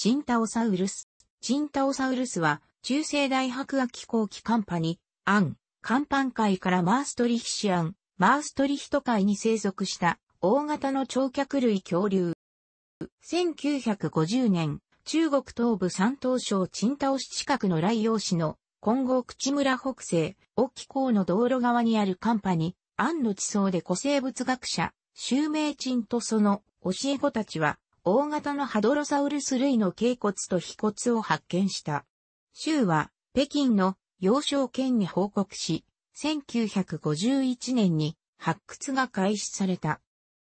チンタオサウルス。チンタオサウルスは、中世大白亜紀後期カンパニ、アン、カンパン海からマーストリヒシアン、マーストリヒト海に生息した大型の長脚類恐竜。1950年、中国東部山東省チンタオ市近くの来陽市の今後口村北西、沖港の道路側にあるカンパニ、アンの地層で古生物学者、襲名チンとその教え子たちは、大型のハドロサウルス類の頸骨と皮骨を発見した。州は北京の幼少県に報告し、1951年に発掘が開始された。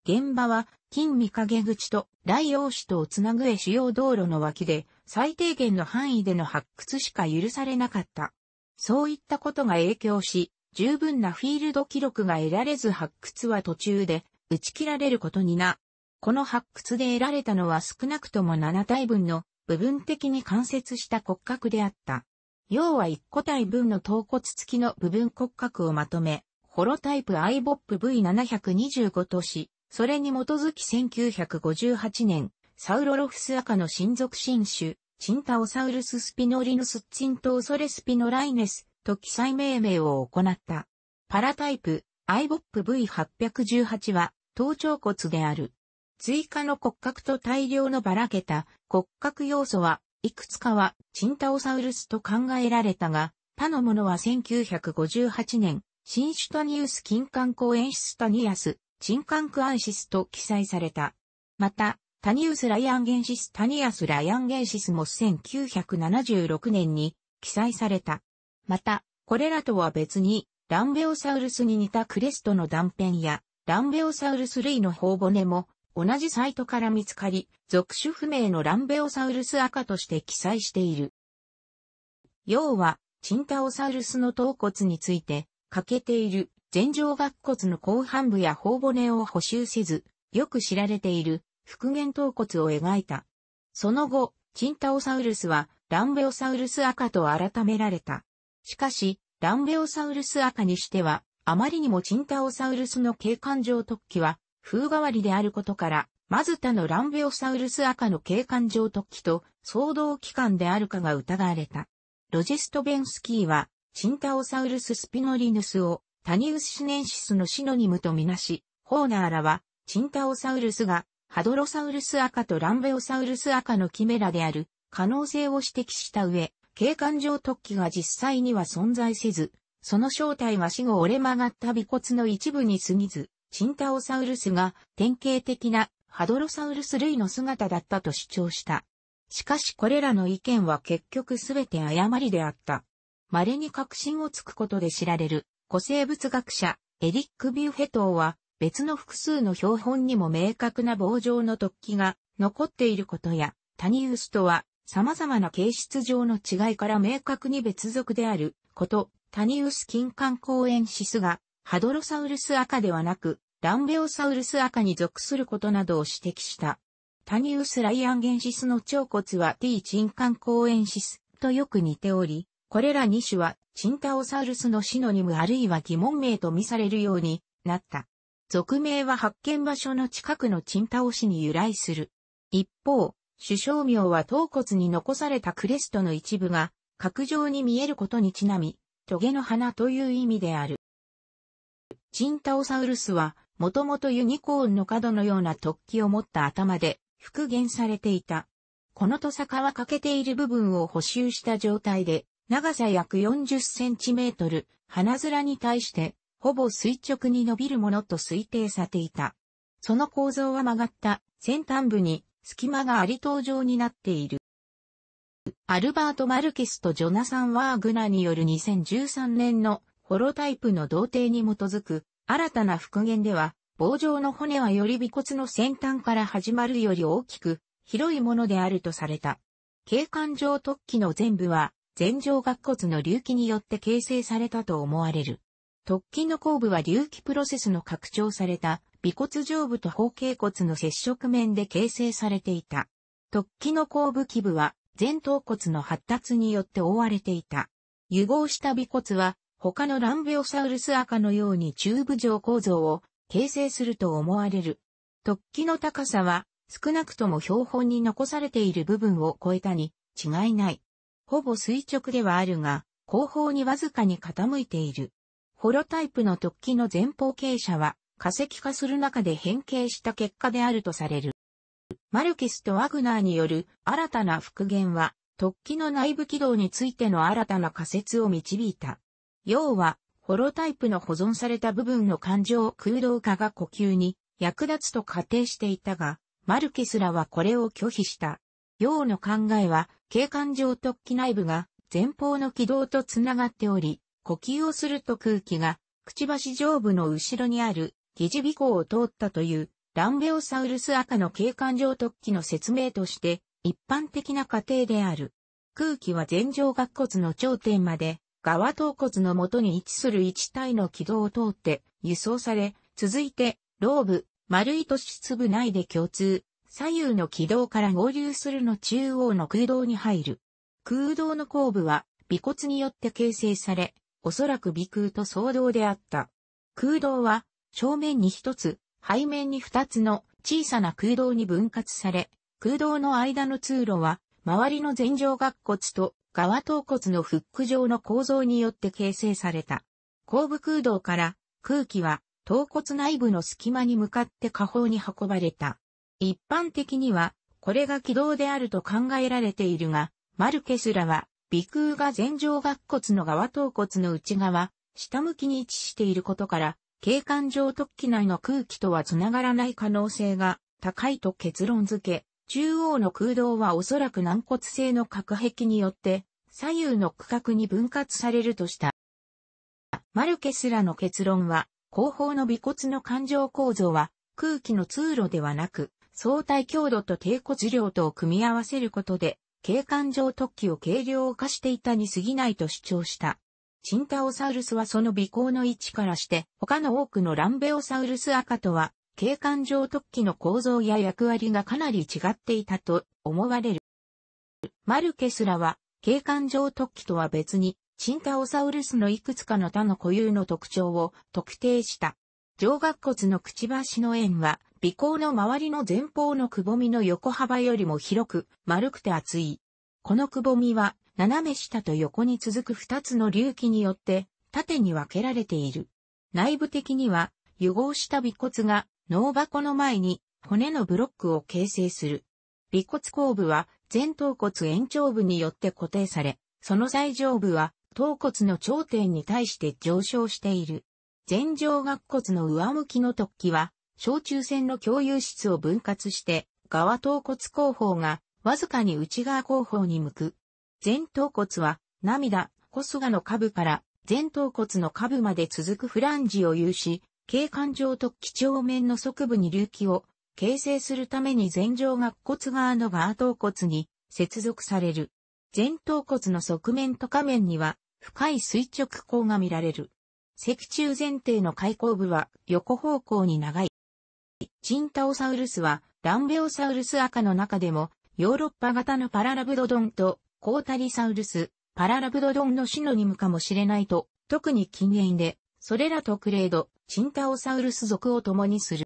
現場は金見影口と来陽市とをつなぐへ主要道路の脇で最低限の範囲での発掘しか許されなかった。そういったことが影響し、十分なフィールド記録が得られず発掘は途中で打ち切られることにな。この発掘で得られたのは少なくとも7体分の部分的に関節した骨格であった。要は1個体分の頭骨付きの部分骨格をまとめ、ホロタイプ iBOP V725 とし、それに基づき1958年、サウロロフス赤の親族新種、チンタオサウルススピノリヌスチントウソレスピノライネスと記載命名を行った。パラタイプ iBOP V818 は頭頂骨である。追加の骨格と大量のばらけた骨格要素はいくつかはチンタオサウルスと考えられたが、他のものは1958年、新種タニウス金管公演シスタニアス、チンカンクアンシスと記載された。また、タニウスライアンゲンシスタニアスライアンゲンシスも1976年に記載された。また、これらとは別に、ランベオサウルスに似たクレストの断片や、ランベオサウルス類の頬骨も同じサイトから見つかり、属種不明のランベオサウルス赤として記載している。要は、チンタオサウルスの頭骨について、欠けている前上顎骨の後半部や頬骨を補修せず、よく知られている復元頭骨を描いた。その後、チンタオサウルスはランベオサウルス赤と改められた。しかし、ランベオサウルス赤にしては、あまりにもチンタオサウルスの景観上突起は風変わりであることから、マズタのランベオサウルス赤の景観上突起と騒動機関であるかが疑われた。ロジェストベンスキーは、チンタオサウルススピノリヌスをタニウスシネンシスのシノニムとみなし、ホーナーらは、チンタオサウルスがハドロサウルス赤とランベオサウルス赤のキメラである可能性を指摘した上、景観上突起が実際には存在せず、その正体は死後折れ曲がった尾骨の一部に過ぎず、チンタオサウルスが典型的なハドロサウルス類の姿だったと主張した。しかしこれらの意見は結局すべて誤りであった。稀に確信をつくことで知られる古生物学者エリック・ビューフェトーは別の複数の標本にも明確な棒状の突起が残っていることやタニウスとは様々な形質上の違いから明確に別属であること、タニウス金管公園シスがハドロサウルス赤ではなくランベオサウルス赤に属することなどを指摘した。タニウスライアンゲンシスの腸骨は T チンカンコーエンシスとよく似ており、これら2種はチンタオサウルスのシノニムあるいは疑問名と見されるようになった。俗名は発見場所の近くのチンタオ市に由来する。一方、首相名は頭骨に残されたクレストの一部が角状に見えることにちなみ、トゲの花という意味である。チンタオサウルスはもともとユニコーンの角のような突起を持った頭で復元されていた。このトサカは欠けている部分を補修した状態で、長さ約40センチメートル、鼻面に対してほぼ垂直に伸びるものと推定されていた。その構造は曲がった先端部に隙間があり塔状になっている。アルバート・マルケスとジョナサン・ワーグナによる2013年のホロタイプの同定に基づく新たな復元では、棒状の骨はより尾骨の先端から始まるより大きく、広いものであるとされた。景観上突起の全部は、前上顎骨の隆起によって形成されたと思われる。突起の後部は隆起プロセスの拡張された尾骨上部と方形骨の接触面で形成されていた。突起の後部基部は前頭骨の発達によって覆われていた。融合した尾骨は他のランベオサウルス赤のようにチューブ状構造を形成すると思われる。突起の高さは少なくとも標本に残されている部分を超えたに違いない。ほぼ垂直ではあるが、後方にわずかに傾いている。ホロタイプの突起の前方傾斜は化石化する中で変形した結果であるとされる。マルケスとワグナーによる新たな復元は突起の内部軌道についての新たな仮説を導いた。要は、ホロタイプの保存された部分の感情空洞化が呼吸に役立つと仮定していたが、マルケスらはこれを拒否した。陽の考えは、景観上突起内部が前方の軌道とつながっており、呼吸をすると空気が、くちばし上部の後ろにある疑似尾行を通ったという、ランベオサウルス赤の景観上突起の説明として、一般的な過程である。空気は前上顎骨の頂点まで、側頭骨の元に位置する一体の軌道を通って輸送され、続いて、ローブ、丸い突出部内で共通、左右の軌道から合流するの中央の空洞に入る。空洞の後部は、尾骨によって形成され、おそらく尾空と相同であった。空洞は、正面に一つ、背面に二つの小さな空洞に分割され、空洞の間の通路は、周りの前上顎骨と側頭骨のフック状の構造によって形成された。後部空洞から空気は頭骨内部の隙間に向かって下方に運ばれた。一般的には、これが軌道であると考えられているが、マルケスらは、鼻空が前上顎骨の側頭骨の内側、下向きに位置していることから、景観上突起内の空気とはつながらない可能性が高いと結論付け、中央の空洞はおそらく軟骨製の隔壁によって左右の区画に分割されるとした。マルケスらの結論は、後方の尾骨の感情構造は空気の通路ではなく、相対強度と低骨量とを組み合わせることで、景観上突起を軽量化していたに過ぎないと主張した。チンタオサウルスはその尾行の位置からして、他の多くのランベオサウルス赤とは景観上突起の構造や役割がかなり違っていたと思われる。マルケスらは、景観上突起とは別に、チンタオサウルスのいくつかの他の固有の特徴を特定した。上顎骨のくちばしの円は、尾行の周りの前方のくぼみの横幅よりも広く、丸くて厚い。このくぼみは、斜め下と横に続く二つの隆起によって、縦に分けられている。内部的には、融合した尾骨が脳箱の前に骨のブロックを形成する。尾骨後部は前頭骨延長部によって固定され、その最上部は頭骨の頂点に対して上昇している。前上顎骨の上向きの突起は、小中線の共有質を分割して、側頭骨後方がわずかに内側後方に向く。前頭骨は涙、小菅の下部から前頭骨の下部まで続くフランジを有し、景観上と基調面の側部に隆起を形成するために前上顎骨側の側頭骨に接続される。前頭骨の側面と下面には深い垂直孔が見られる。脊柱前提の開口部は横方向に長い。チンタオサウルスはランベオサウルス赤の中でもヨーロッパ型のパララブドドンとコータリサウルス、パララブドドンのシノニムかもしれないと、特に禁煙で、それらとクレード、チンタオサウルス族を共にする。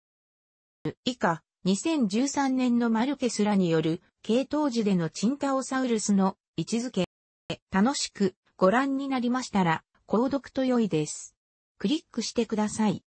以下、2013年のマルケスらによる系統時でのチンタオサウルスの位置づけ、楽しくご覧になりましたら、購読と良いです。クリックしてください。